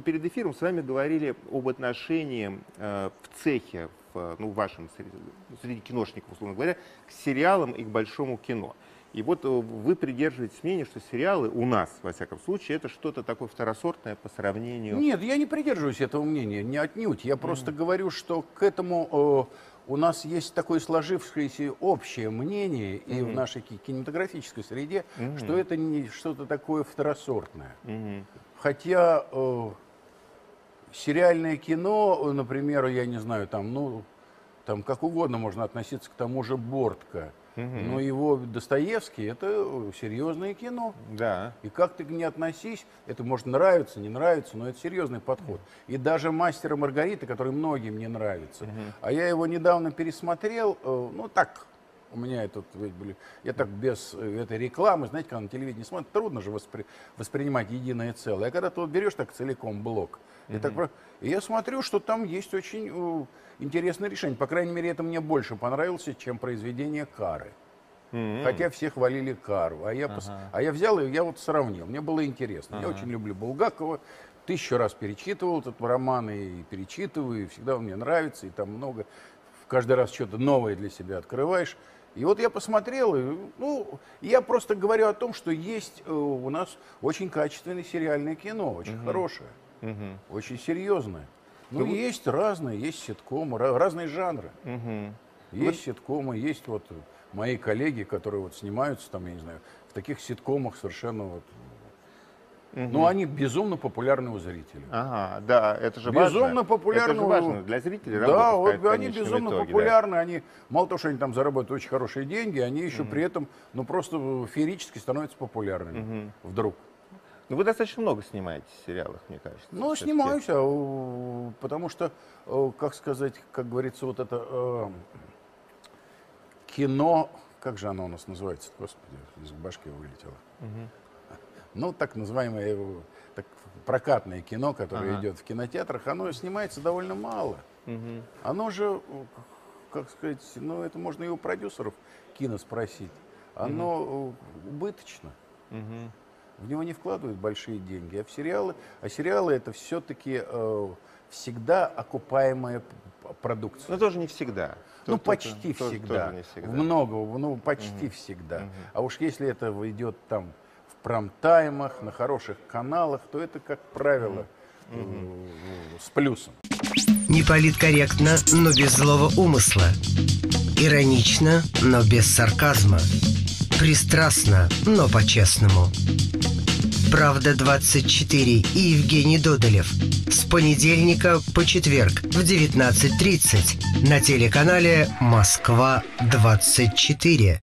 перед эфиром с вами говорили об отношении э, в цехе, в, ну, в вашем, среди, среди киношников, условно говоря, к сериалам и к большому кино. И вот э, вы придерживаетесь мнения, что сериалы у нас, во всяком случае, это что-то такое второсортное по сравнению... Нет, я не придерживаюсь этого мнения, не отнюдь. Я просто mm. говорю, что к этому э, у нас есть такое сложившееся общее мнение mm-hmm. и в нашей кинематографической среде, mm-hmm. что это не что-то такое второсортное. Mm-hmm. Хотя э, сериальное кино, например, я не знаю, там, ну, там как угодно можно относиться к тому же Бортко. Угу. Но его Достоевский это серьезное кино. Да. И как ты не относись, это может нравиться, не нравится, но это серьезный подход. И даже мастера Маргарита, который многим не нравится. Угу. А я его недавно пересмотрел, э, ну так, у меня этот, были, я так без э, этой рекламы, знаете, когда на телевидении смотрят, трудно же воспри, воспринимать единое целое. А когда ты вот берешь так целиком блок, mm-hmm. и, так, и я смотрю, что там есть очень uh, интересное решение. По крайней мере, это мне больше понравилось, чем произведение Кары. Mm-hmm. Хотя все хвалили Кару. А я, uh-huh. пос... а я взял и я вот сравнил. Мне было интересно. Uh-huh. Я очень люблю Булгакова. Тысячу раз перечитывал этот роман и перечитываю, и всегда он мне нравится, и там много. Каждый раз что-то новое для себя открываешь. И вот я посмотрел, и, ну, я просто говорю о том, что есть э, у нас очень качественное сериальное кино, очень угу. хорошее, угу. очень серьезное. Ну, ну есть разные, есть ситкомы, разные жанры. Угу. Есть вот... ситкомы, есть вот мои коллеги, которые вот снимаются там, я не знаю, в таких ситкомах совершенно вот Угу. Но они безумно популярны у зрителей. Ага, да, это же безумно важно. популярны. Это же важно для зрителей. Да, вот они безумно итоге, популярны. Да. Они мало того, что они там зарабатывают очень хорошие деньги, они еще угу. при этом, ну просто феерически становятся популярными угу. вдруг. Ну, вы достаточно много снимаете в сериалах, мне кажется. Ну, снимаюсь, а, потому что, как сказать, как говорится, вот это э, кино, как же оно у нас называется, господи, из башки вылетело. Угу ну, так называемое так, прокатное кино, которое ага. идет в кинотеатрах, оно снимается довольно мало. Угу. Оно же, как сказать, ну, это можно и у продюсеров кино спросить. Оно угу. убыточно. Угу. В него не вкладывают большие деньги. А в сериалы, а сериалы это все-таки э, всегда окупаемая продукция. Но тоже не всегда. Ну, Тут почти тоже, всегда. Тоже не всегда. Много, ну, почти угу. всегда. Угу. А уж если это идет там прайм-таймах, на хороших каналах, то это, как правило, mm-hmm. с плюсом. Не политкорректно, но без злого умысла. Иронично, но без сарказма. Пристрастно, но по-честному. Правда 24 и Евгений Додолев. С понедельника по четверг в 19.30 на телеканале Москва 24.